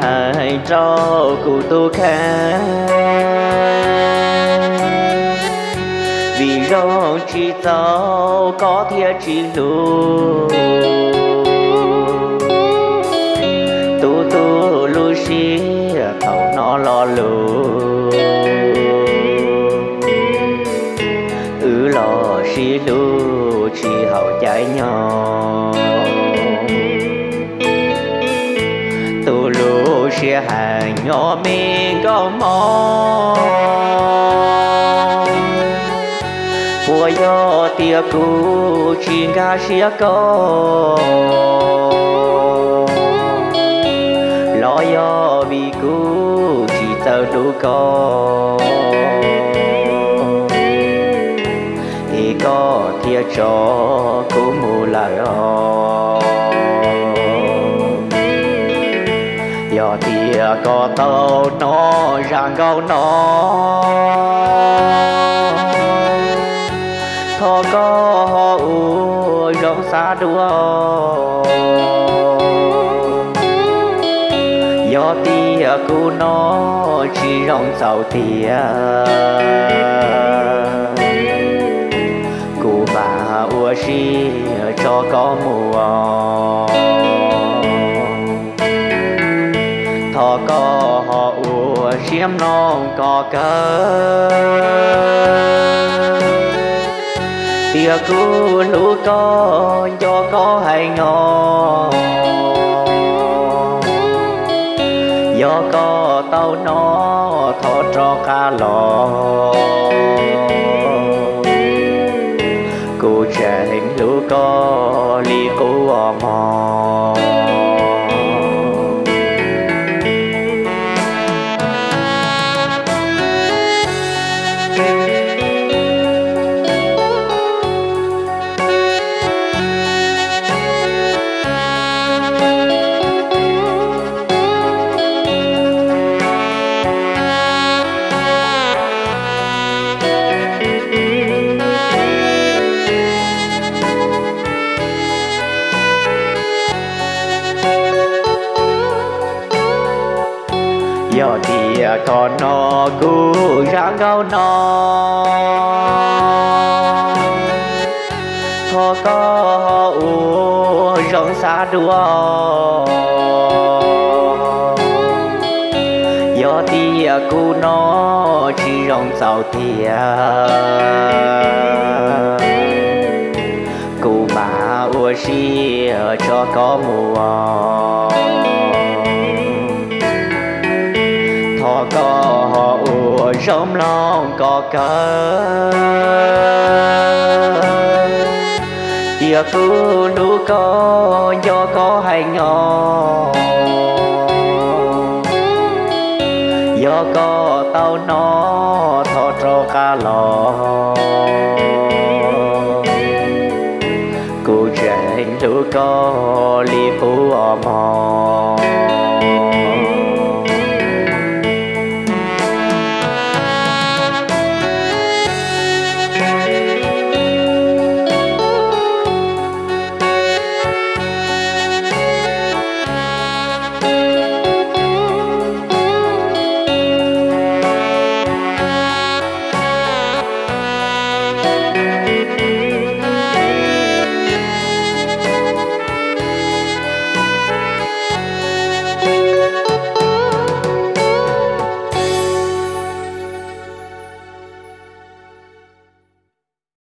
Hài cho cụ tu khá vì rong chỉ tao có thiệt chỉ lù. Tu tu lu xí thầu nó lo lù. Ư lo xí lù. Chia xí hàng nhỏ mi có mò của yo tia cũ chỉ ga chia có lo yo vì cũ chỉ tao đủ có thì có tia cho cũ giờ có tao nó ràng câu nó. Thọ có họ u rộng xa đua. Do tia cu nó chỉ rộng sầu tia thọ có họ ùa, xiêm non có cơ tia cu lũ có cho có hay ngò. Do có tao nó, thọ cho ca lò. Cô trẻ hình lũ có li cô mò. Do tia con nó cu ra gao nó thò có u rong xa đua do tia cu nó chỉ rong giàu tia cụ bà ua xì à, cho có mùa. rộn lon cò cờ Giờ cứ lũ có, do có hay ngò Do có tao nó, thọ trò ca lò Cô trẻ lũ có li phú ôm hò